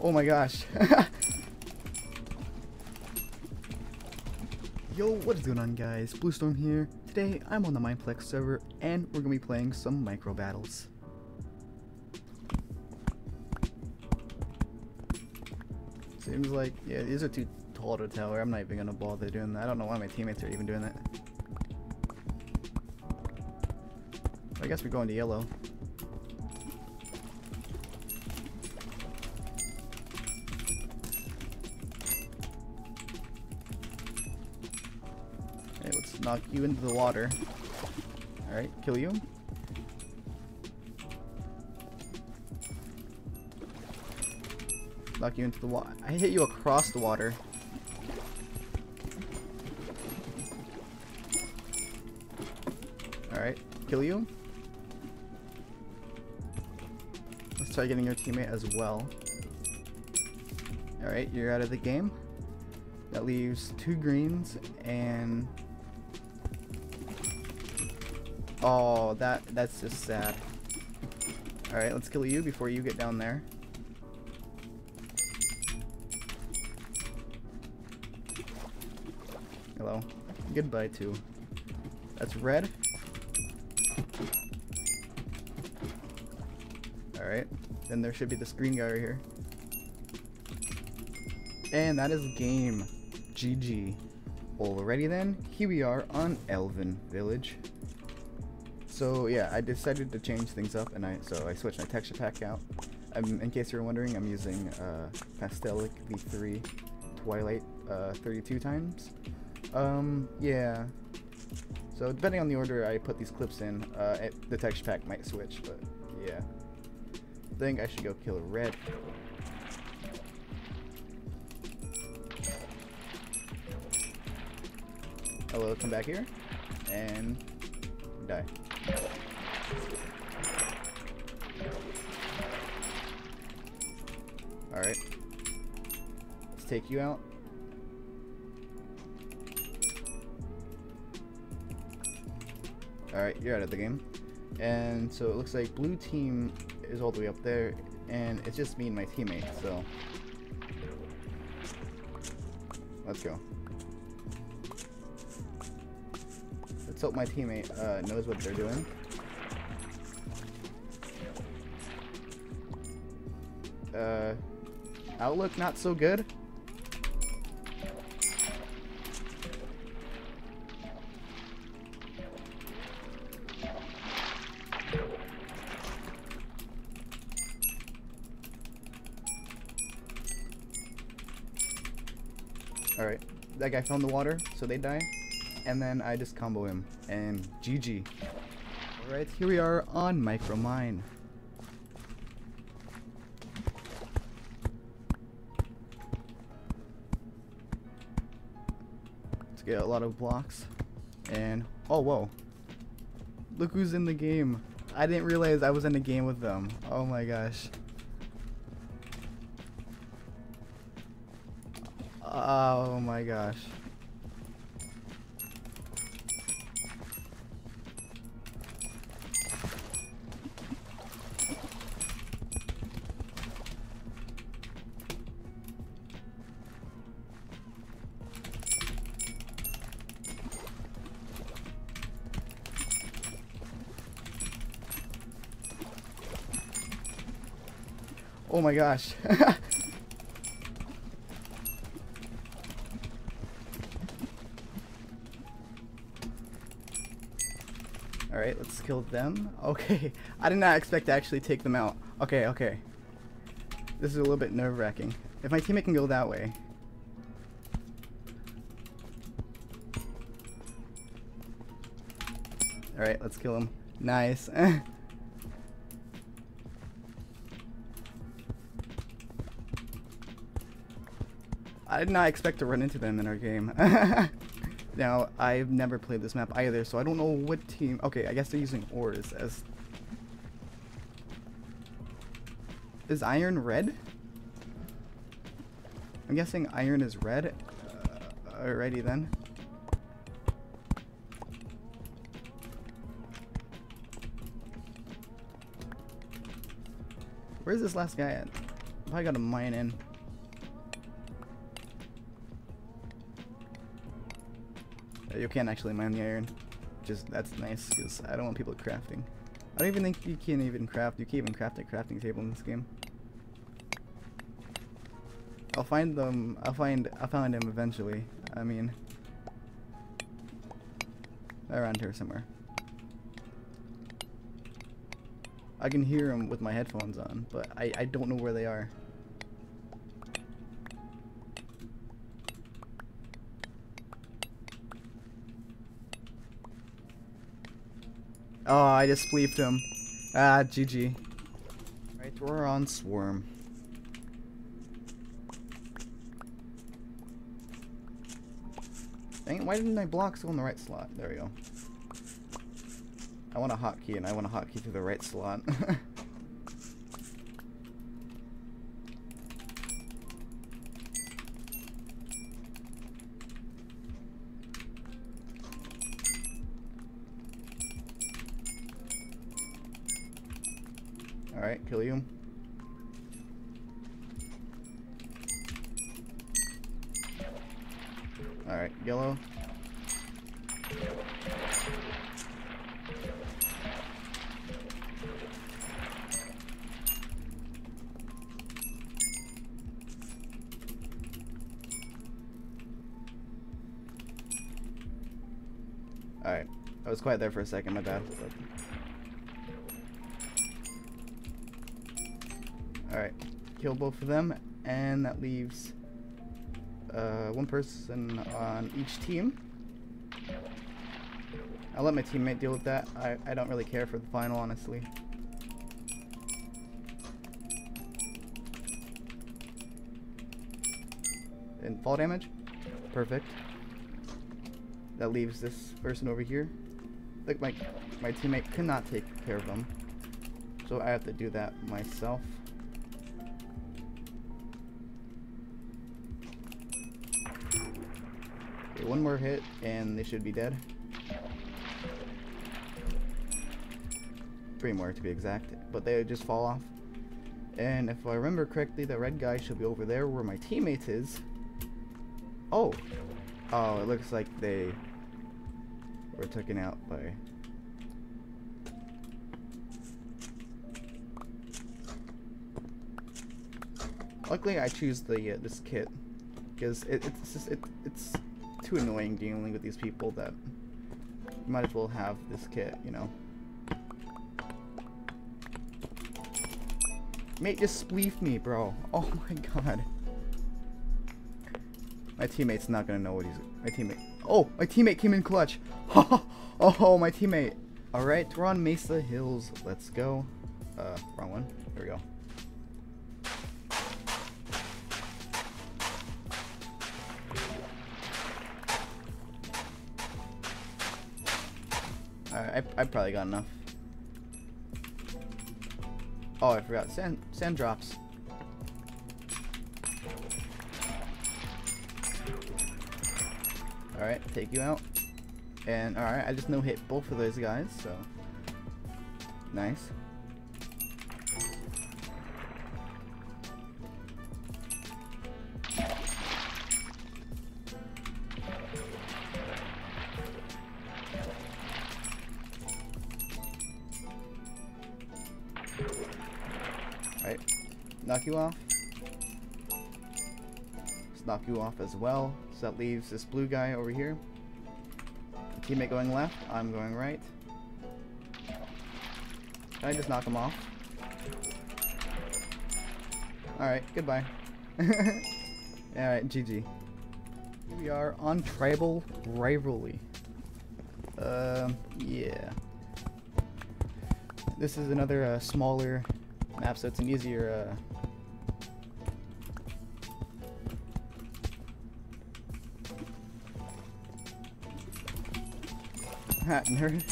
Oh my gosh. Yo, what is going on guys? Bluestorm here. Today, I'm on the Mineplex server, and we're to be playing some micro battles. Seems like, yeah, these are too tall to tower. I'm not even to bother doing that. I don't know why my teammates are even doing that. I guess we're going to yellow. Knock you into the water. Alright, kill you. Knock you into the water. I hit you across the water. Alright, kill you. Let's try getting your teammate as well. Alright, you're out of the game. That leaves two greens and... Oh, that that's just sad. Alright, let's kill you before you get down there. Hello. Goodbye, too. That's red. Alright. Then there should be this green guy right here. And that is game. GG. Alrighty then, here we are on Elven Village. So yeah, I decided to change things up, and I so I switched my texture pack out. Um, in case you're wondering, I'm using uh, Pastelic V3 Twilight uh, 32 times. Um, yeah. So depending on the order I put these clips in, uh, it, the texture pack might switch, but yeah. I think I should go kill a red. Hello, come back here. And die. Alright. Let's take you out. Alright, you're out of the game. And so it looks like blue team is all the way up there, and it's just me and my teammate, so... Let's go. Let's hope my teammate uh, knows what they're doing. Uh, outlook not so good. Alright, that guy fell in the water, so they die and then I just combo him, and GG. Alright, here we are on Micromine. Get a lot of blocks, and oh whoa, look who's in the game. I didn't realize I was in a game with them. Oh my gosh. Oh my gosh. Oh my gosh. Alright, let's kill them. Okay, I did not expect to actually take them out. Okay, okay. This is a little bit nerve-wracking. If my teammate can go that way. Alright, let's kill him. Nice. I did not expect to run into them in our game. now, I've never played this map either, so I don't know what team... Okay, I guess they're using ores as... Is iron red? I'm guessing iron is red. Uh, alrighty then. Where's this last guy at? I got a mine in. You can't actually mine the iron. Just that's nice because I don't want people crafting. I don't even think you can even craft. You can't even craft a crafting table in this game. I'll find them. I'll find. I'll find him eventually. I mean, around here somewhere. I can hear them with my headphones on, but I, I don't know where they are. Oh, I just spleefed him. Ah, GG. Right, we're on Swarm. Dang why didn't I block so in the right slot? There we go. I want a hotkey, and I want a hotkey to the right slot. Alright, kill you. Alright, yellow. Alright. I was quiet there for a second, my bad. Kill both of them, and that leaves uh, one person on each team. I'll let my teammate deal with that. I, I don't really care for the final, honestly. And fall damage? Perfect. That leaves this person over here. Look, my, my teammate cannot take care of them. So I have to do that myself. Okay, one more hit and they should be dead. Three more to be exact, but they just fall off. And if I remember correctly, the red guy should be over there where my teammate is. Oh! Oh, it looks like they were taken out by... Luckily, I choose the uh, this kit because it, it's just, it, it's too annoying dealing with these people that might as well have this kit, you know. Mate, just spleef me, bro. Oh my god. My teammate's not gonna know what he's. My teammate. Oh, my teammate came in clutch. oh, my teammate. All right, we're on Mesa Hills. Let's go. Uh, wrong one. There we go. I, I probably got enough. Oh, I forgot. Sand, sand drops. Alright, take you out. And alright, I just no hit both of those guys, so. Nice. Alright, knock you off. Let's knock you off as well. So that leaves this blue guy over here. Teammate going left, I'm going right. Can I just knock him off? Alright, goodbye. Alright, GG. We are on Tribal Rivalry. Um, yeah. This is another uh, smaller map, so it's an easier uh, hat nerd.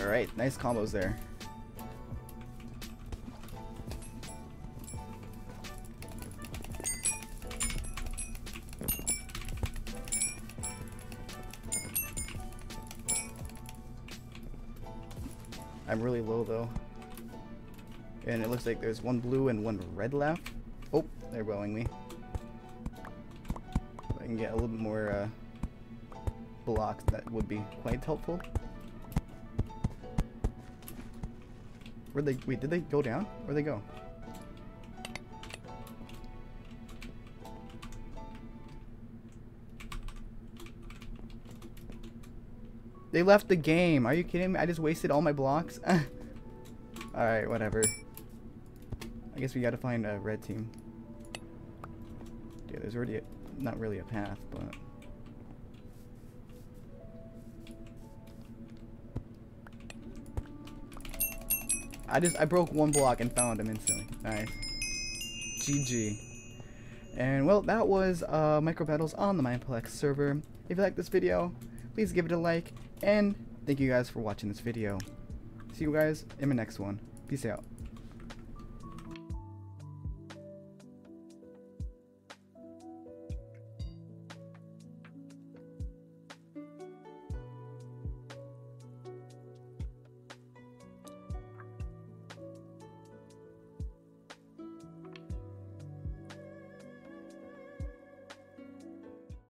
Alright, nice combos there. I'm really low though. And it looks like there's one blue and one red left. Oh, they're blowing me. If I can get a little bit more uh, blocks, that would be quite helpful. Where'd they, wait, did they go down? Where'd they go? They left the game. Are you kidding me? I just wasted all my blocks. Alright, whatever. I guess we gotta find a red team. Yeah, there's already a, not really a path, but... I just, I broke one block and found him instantly. Nice. GG. And well, that was uh, Micro Battles on the Mineplex server. If you like this video, please give it a like, and thank you guys for watching this video. See you guys in my next one. Peace out.